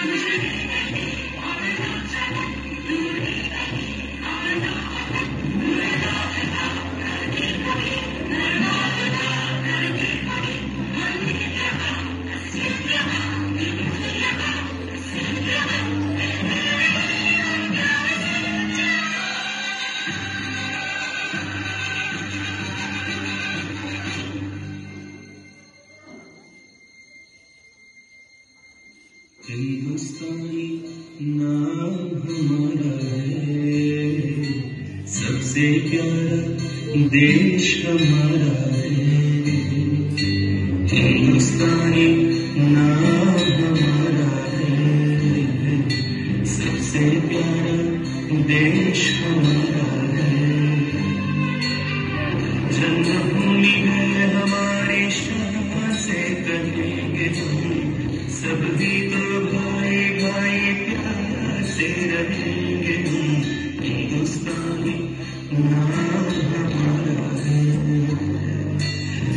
Yeah. हिंदुस्तानी नाम हमारा है। सबसे प्यारा देश हमारा है। हिंदुस्तानी नाम हमारा है। सबसे प्यारा देश हमारा है।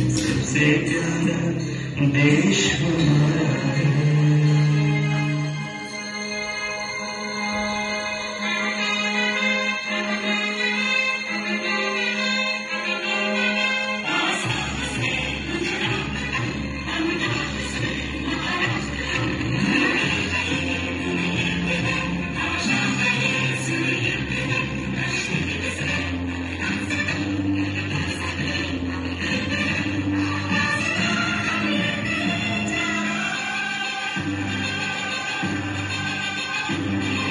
सबसे प्यारा देश हमारा है। Thank you.